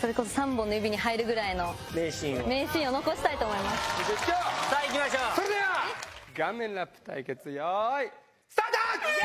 それこそ3本の指に入るぐらいの名シーンを。名シーンを残したいと思います。さあ行きましょう。それでは顔面ラップ対決よーいスタート